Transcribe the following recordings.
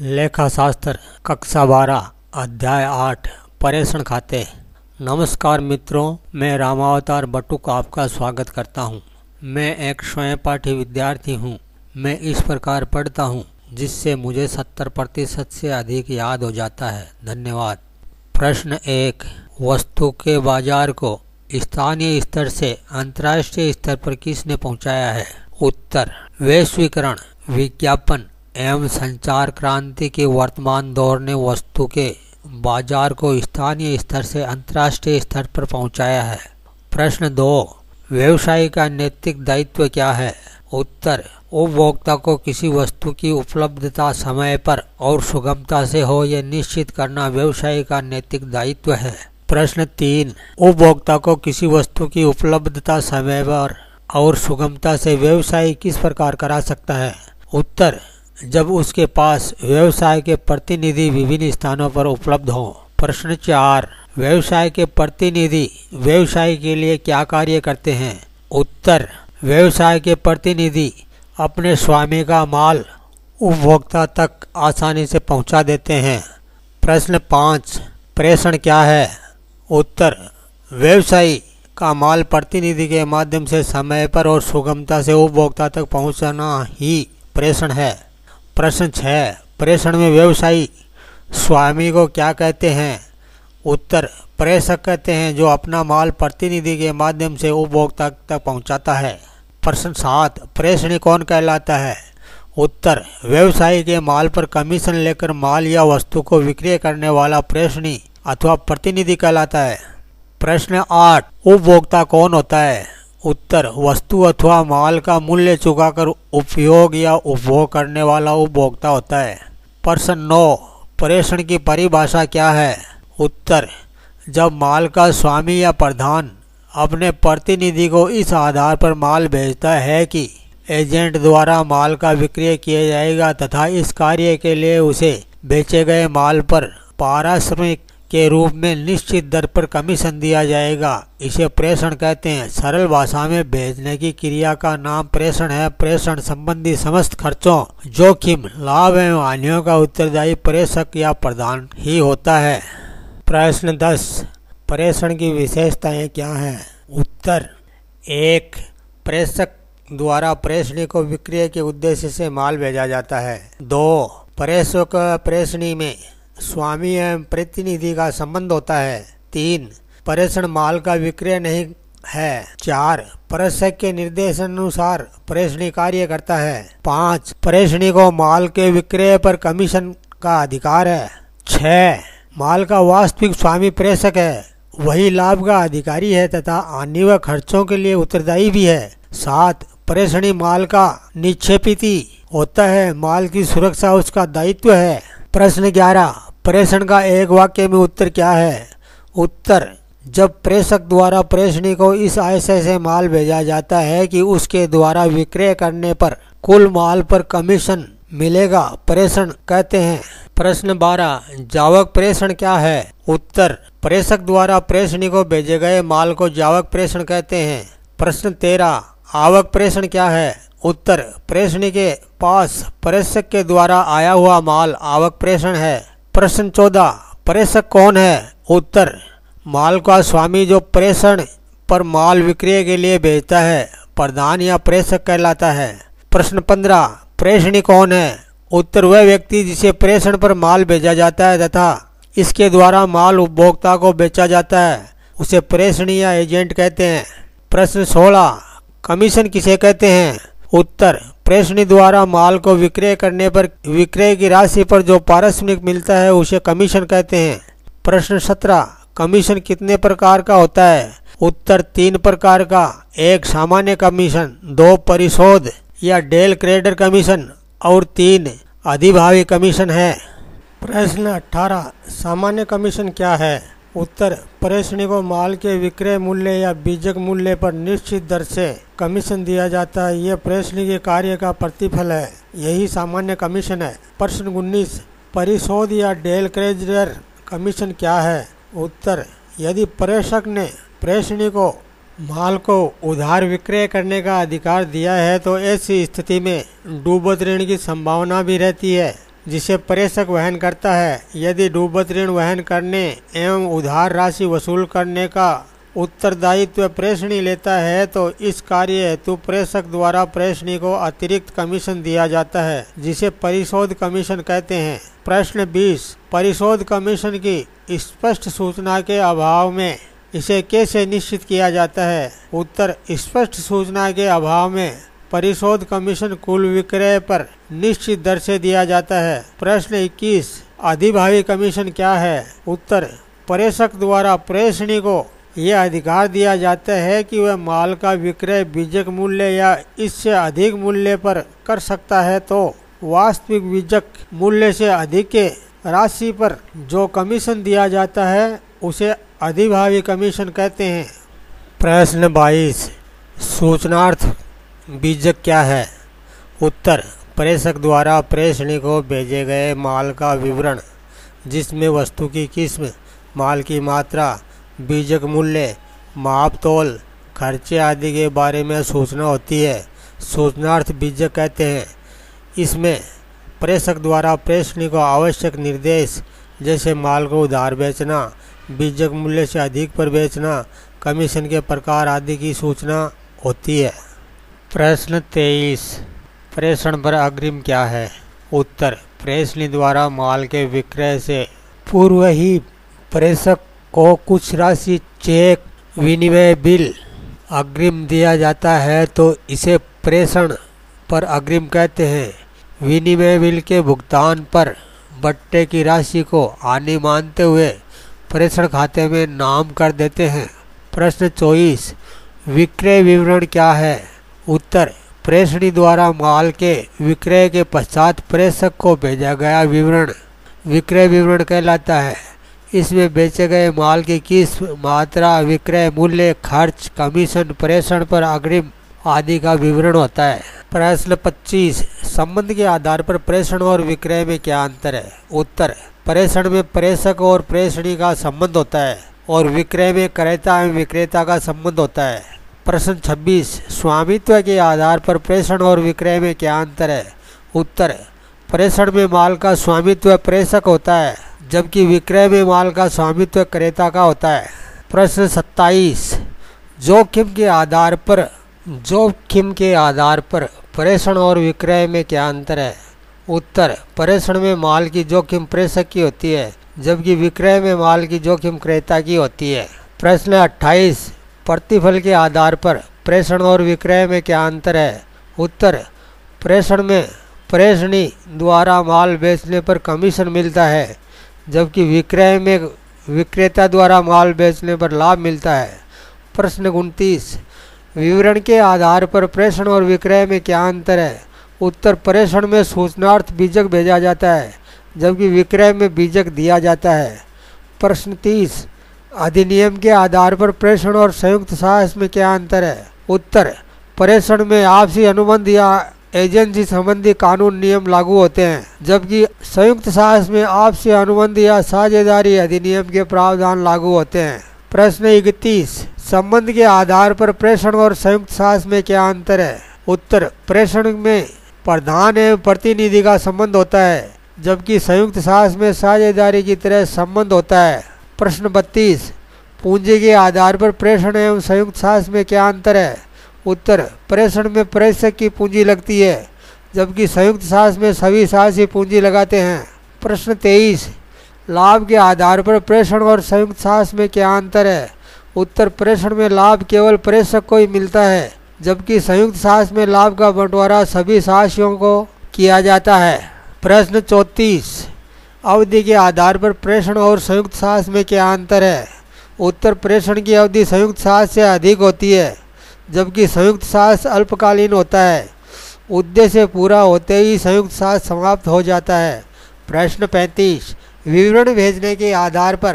लेखा शास्त्र कक्षा बारह अध्याय आठ, परेषण खाते। नमस्कार मित्रों, मैं रामावतार बटुक आपका स्वागत करता हूँ। मैं एक स्वयं पाठी विद्यार्थी हूँ। मैं इस प्रकार पढ़ता हूँ, जिससे मुझे सत्तर प्रतिशत से अधिक याद हो जाता है। धन्यवाद। प्रश्न एक, वस्तु के बाज़ार को स्थानीय स्तर से अंतर्राष्ट्रीय स्तर पर किसने पहुँचाया है? उत्तर, वैश्वीकरण, विज्ञापन एवं संचार क्रांति के वर्तमान दौर ने वस्तु के बाज़ार को स्थानीय स्तर से अंतर्राष्ट्रीय स्तर पर पहुँचाया है। प्रश्न दो, व्यवसाय का नैतिक दायित्व क्या है? उत्तर, उपभोक्ता को किसी वस्तु की उपलब्धता समय पर और सुगमता से हो यह निश्चित करना व्यवसाय का नैतिक दायित्व है। प्रश्न तीन, उपभोक्ता को किसी वस्तु की उपलब्धता समय पर और सुगमता से व्यवसाय किस प्रकार करा सकता है? उत्तर जब उसके पास व्यवसाय के प्रतिनिधि विभिन्न स्थानों पर उपलब्ध हों, प्रश्न चार, व्यवसाय के प्रतिनिधि व्यवसाय के लिए क्या कार्य करते हैं? उत्तर, व्यवसाय के प्रतिनिधि अपने स्वामी का माल उपभोक्ता तक आसानी से पहुँचा देते हैं। प्रश्न पाँच, प्रेषण क्या है? उत्तर, व्यवसायी का माल प्रतिनिधि के माध्यम से समय पर और सुगमता से उपभोक्ता तक पहुंचाना ही प्रेषण है। प्रश्न छः, प्रेषण में व्यवसायी स्वामी को क्या कहते हैं? उत्तर, प्रेषक कहते हैं, जो अपना माल प्रतिनिधि के माध्यम से उपभोक्ता तक पहुंचाता है। प्रश्न सात, प्रेषणी कौन कहलाता है? उत्तर, व्यवसायी के माल पर कमीशन लेकर माल या वस्तु को विक्रय करने वाला प्रेषणी अथवा प्रतिनिधि कहलाता है। प्रश्न आठ, उपभोक्ता कौन होता है? उत्तर, वस्तु अथवा माल का मूल्य चुकाकर उपयोग या उपभोग करने वाला उपभोक्ता होता है। प्रश्न नौ, प्रेषण की परिभाषा क्या है? उत्तर, जब माल का स्वामी या प्रधान अपने प्रतिनिधि को इस आधार पर माल भेजता है कि एजेंट द्वारा माल का विक्रय किया जाएगा तथा इस कार्य के लिए उसे बेचे गए माल पर पारिश्रमिक के रूप में निश्चित दर पर कमीशन दिया जाएगा। इसे प्रेषण कहते हैं। सरल भाषा में भेजने की क्रिया का नाम प्रेषण है। प्रेषण संबंधी समस्त खर्चों, जोखिम, लाभ एवं हानियों का उत्तरदायी प्रेषक या प्रधान ही होता है। प्रश्न दस। प्रेषण की विशेषताएँ क्या हैं? उत्तर। एक, प्रेषक द्वारा प्रेषणी को विक्रय के उद्देश्य से माल भेजा जाता है। दो, प्रेषक प्रेषणी में स्वामी एवं प्रतिनिधि का संबंध होता है। तीन, प्रेषण माल का विक्रय नहीं है। चार प्रेषक के निर्देशानुसार प्रेषणी कार्य करता है। पाँच, प्रेषणी को माल के विक्रय पर कमीशन का अधिकार है। छह, माल का वास्तविक स्वामी प्रेषक है। वही लाभ का अधिकारी है तथा आने व खर्चों के लिए उत्तरदायी भी है। सात, प्रेषणी माल का निक्षेपित होता है। माल की सुरक्षा उसका दायित्व है। प्रश्न ग्यारह, प्रेषण का एक वाक्य में उत्तर क्या है? उत्तर, जब प्रेषक द्वारा प्रेषणी को इस आशय से माल भेजा जाता है कि उसके द्वारा विक्रय करने पर कुल माल पर कमीशन मिलेगा, प्रेषण कहते हैं। प्रश्न बारह, जावक प्रेषण क्या है? उत्तर, प्रेषक द्वारा प्रेषणी को भेजे गए माल को जावक प्रेषण कहते हैं। प्रश्न तेरह, आवक प्रेषण क्या है? उत्तर, प्रेषणी के पास प्रेषक के द्वारा आया हुआ माल आवक प्रेषण है। प्रश्न चौदह प्रेषक कौन है? उत्तर, माल का स्वामी जो प्रेषण पर माल विक्रय के लिए भेजता है, प्रधान या प्रेषक कहलाता है। प्रश्न पंद्रह, प्रेषणी कौन है? उत्तर, वह व्यक्ति जिसे प्रेषण पर माल भेजा जाता है तथा इसके द्वारा माल उपभोक्ता को बेचा जाता है, उसे प्रेषणी या एजेंट कहते हैं। प्रश्न सोलह, कमीशन किसे कहते हैं? उत्तर प्रेषणी द्वारा माल को विक्रय करने पर, विक्रय की राशि पर जो पारिश्रमिक मिलता है, उसे कमीशन कहते हैं। प्रश्न सत्रह, कमीशन कितने प्रकार का होता है? उत्तर, तीन प्रकार का। एक, सामान्य कमीशन। दो, परिशोध। या डेल क्रेडर कमीशन। और तीन, अधिभावी कमीशन है। प्रश्न अठारह, सामान्य कमीशन क्या है? उत्तर, प्रेषणी को माल के विक्रय मूल्य या बीजक मूल्य पर निश्चित दर से कमीशन दिया जाता है। यह प्रेषणी के कार्य का प्रतिफल है। यही सामान्य कमीशन है। प्रश्न उन्नीस, परिशोध या डेल क्रेजर कमीशन क्या है? उत्तर, यदि प्रेषक ने प्रेषणी को, माल को उधार विक्रय करने का अधिकार दिया है तो ऐसी स्थिति में डूबत ऋण की संभावना भी रहती है। जिसे प्रेषक वहन करता है। यदि डूबत ऋण वहन करने एवं उधार राशि वसूल करने का उत्तरदायित्व प्रेषणी लेता है तो इस कार्य हेतु प्रेषक द्वारा प्रेषणी को अतिरिक्त कमीशन दिया जाता है, जिसे परिशोध कमीशन कहते हैं। प्रश्न 20 परिशोध कमीशन की स्पष्ट सूचना के अभाव में इसे कैसे निश्चित किया जाता है? उत्तर, स्पष्ट सूचना के अभाव में परिशोध कमीशन कुल विक्रय पर निश्चित दर से दिया जाता है। प्रश्न 21 अधिभावी कमीशन क्या है? उत्तर, प्रेषक द्वारा प्रेषणी को यह अधिकार दिया जाता है कि वह माल का विक्रय बीजक मूल्य या इससे अधिक मूल्य पर कर सकता है तो वास्तविक बीजक मूल्य से अधिक के राशि पर जो कमीशन दिया जाता है, उसे अधिभावी कमीशन कहते हैं। प्रश्न 22 सूचनार्थ बीजक क्या है? उत्तर, प्रेषक द्वारा प्रेषणी को भेजे गए माल का विवरण, जिसमें वस्तु की किस्म, माल की मात्रा, बीजक मूल्य, माप तोल, खर्चे आदि के बारे में सूचना होती है। सूचनार्थ बीजक कहते हैं। इसमें, प्रेषक द्वारा प्रेषणी को आवश्यक निर्देश, जैसे माल को उधार बेचना, बीजक मूल्य से अधिक पर बेचना, कमीशन के प्रकार आदि की सूचना होती है। प्रश्न तेईस। प्रेषण पर अग्रिम क्या है? उत्तर, प्रेषणी द्वारा माल के विक्रय से पूर्व ही प्रेषक को कुछ राशि चेक, विनिमय बिल अग्रिम दिया जाता है तो इसे प्रेषण पर अग्रिम कहते हैं। विनिमय बिल के भुगतान पर बट्टे की राशि को आने मानते हुए प्रेषण खाते में नाम कर देते हैं। प्रश्न चौबीस, विक्रय विवरण क्या है? उत्तर, प्रेषणी द्वारा माल के विक्रय के पश्चात प्रेषक को भेजा गया विवरण। विक्रय विवरण कहलाता है। इसमें बेचे गए माल की किस मात्रा, विक्रय मूल्य, खर्च, कमीशन, प्रेषण पर अग्रिम आदि का विवरण होता है। प्रश्न 25 संबंध के आधार पर प्रेषण और विक्रय में क्या अंतर है? उत्तर, प्रेषण में प्रेषक और प्रेषणी का संबंध होता है और विक्रय में क्रेता एवं विक्रेता का संबंध होता है। प्रश्न 26 स्वामित्व के आधार पर प्रेषण और विक्रय में क्या अंतर है? उत्तर, प्रेषण में माल का स्वामित्व प्रेषक होता है, जबकि विक्रय में माल का स्वामित्व क्रेता का होता है। प्रश्न सत्ताईस, जोखिम के आधार पर, जोखिम के आधार पर प्रेषण और विक्रय में क्या अंतर है? उत्तर, प्रेषण में माल की जोखिम प्रेषक की होती है, जबकि विक्रय में माल की जोखिम क्रेता की होती है। प्रश्न 28 प्रतिफल के आधार पर प्रेषण और विक्रय में क्या अंतर है? उत्तर, प्रेषण में प्रेषणी द्वारा माल बेचने पर कमीशन मिलता है, जबकि विक्रय में विक्रेता द्वारा माल बेचने पर लाभ मिलता है। प्रश्न उनतीस, विवरण के आधार पर प्रेषण और विक्रय में क्या अंतर है? उत्तर, प्रेषण में सूचनार्थ बीजक भेजा जाता है, जबकि विक्रय में बीजक दिया जाता है। प्रश्न तीस अधिनियम के आधार पर प्रेषण और संयुक्त साहस में क्या अंतर है? उत्तर, प्रेषण में आपसी अनुबंध या एजेंसी संबंधी कानून नियम लागू होते हैं, जबकि संयुक्त साहस में आपसी अनुबंध या साझेदारी अधिनियम के प्रावधान लागू होते हैं। प्रश्न इकतीस, संबंध के आधार पर प्रेषण और संयुक्त साहस में क्या अंतर है? उत्तर, प्रेषण में प्रधान एवं प्रतिनिधि का संबंध होता है, जबकि संयुक्त साहस में साझेदारी की तरह संबंध होता है। प्रश्न बत्तीस, पूंजी के आधार पर प्रेषण एवं संयुक्त साहस में क्या अंतर है? उत्तर, प्रेषण में प्रेषक की पूंजी लगती है, जबकि संयुक्त साहस में सभी ही पूंजी लगाते हैं। प्रश्न तेईस, लाभ के आधार पर प्रेषण और संयुक्त साहस में क्या अंतर है? उत्तर, प्रेषण में लाभ केवल प्रेषक को ही मिलता है, जबकि संयुक्त साहस में लाभ का बंटवारा सभी साहसियों को किया जाता है। प्रश्न चौतीस अवधि के आधार पर प्रेषण और संयुक्त साहस में क्या अंतर है? उत्तर, प्रेषण की अवधि संयुक्त साहस से अधिक होती है, जबकि संयुक्त साहस अल्पकालीन होता है। उद्देश्य पूरा होते ही संयुक्त साहस समाप्त हो जाता है। प्रश्न 35 विवरण भेजने के आधार पर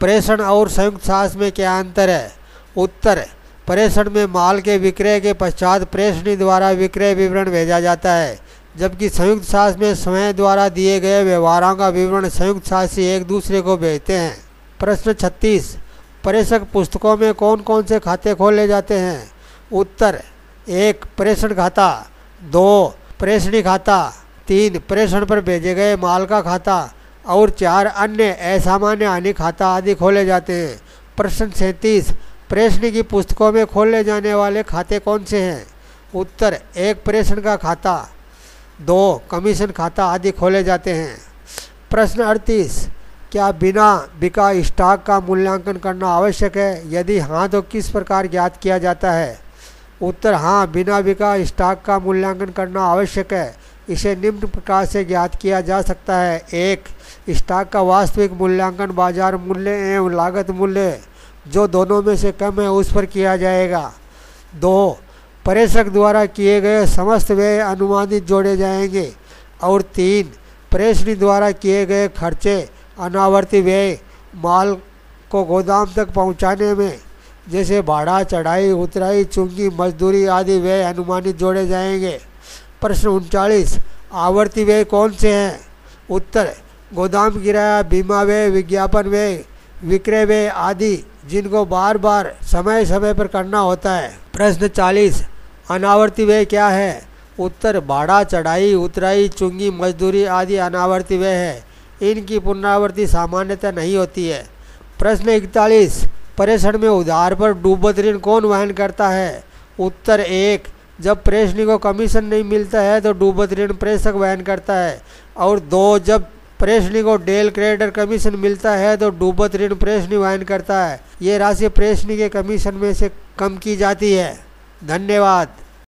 प्रेषण और संयुक्त साहस में क्या अंतर है? उत्तर, प्रेषण में माल के विक्रय के पश्चात प्रेषणी द्वारा विक्रय विवरण भेजा जाता है। जबकि संयुक्त साहस में स्वयं द्वारा दिए गए व्यवहारों का विवरण संयुक्त साहसी एक दूसरे को भेजते हैं। प्रश्न छत्तीस, प्रेषक पुस्तकों में कौन कौन से खाते खोले जाते हैं? उत्तर, एक, प्रेषण खाता, दो, प्रेषणी खाता, तीन, प्रेषण पर भेजे गए माल का खाता, और चार अन्य असामान्य हानि खाता आदि खोले जाते हैं। प्रश्न सैंतीस, प्रेषण की पुस्तकों में खोले जाने वाले खाते कौन से हैं? उत्तर, एक, प्रेषण का खाता दो कमीशन खाता आदि खोले जाते हैं। प्रश्न अड़तीस, क्या बिना बिका स्टॉक का मूल्यांकन करना आवश्यक है? यदि हाँ तो किस प्रकार ज्ञात किया जाता है? उत्तर हाँ बिना बिका स्टॉक का मूल्यांकन करना आवश्यक है। इसे निम्न प्रकार से ज्ञात किया जा सकता है। एक, स्टॉक का वास्तविक मूल्यांकन बाज़ार मूल्य एवं लागत मूल्य, जो दोनों में से कम है, उस पर किया जाएगा। दो प्रेषक द्वारा किए गए समस्त व्यय अनुमानित जोड़े जाएँगे और तीन, प्रेषणी द्वारा किए गए खर्चे, अनावर्ती व्यय माल को गोदाम तक पहुँचाने में, जैसे भाड़ा, चढ़ाई, उतराई, चुंगी, मजदूरी आदि व्यय अनुमानित जोड़े जाएँगे। प्रश्न उनचालीस, आवर्ती व्यय कौन से हैं? उत्तर, गोदाम किराया, बीमा व्यय, विज्ञापन व्यय, विक्रय व्यय आदि जिनको बार बार समय समय पर करना होता है। प्रश्न चालीस अनावर्ती व्यय क्या है? उत्तर, भाड़ा, चढ़ाई, उतराई, चुंगी, मजदूरी आदि अनावर्ती व्यय है। इनकी पुनरावृत्ति सामान्यतः नहीं होती है। प्रश्न इकतालीस, प्रेषण में उधार पर डूबत ऋण कौन वहन करता है? उत्तर एक, जब प्रेषणी को कमीशन नहीं मिलता है तो डूबत ऋण प्रेषक वहन करता है। और दो, जब प्रेषणी को डेल क्रेडिटर कमीशन मिलता है तो डूबत ऋण प्रेषणी वहन करता है। ये राशि प्रेषणी के कमीशन में से कम की जाती है। धन्यवाद।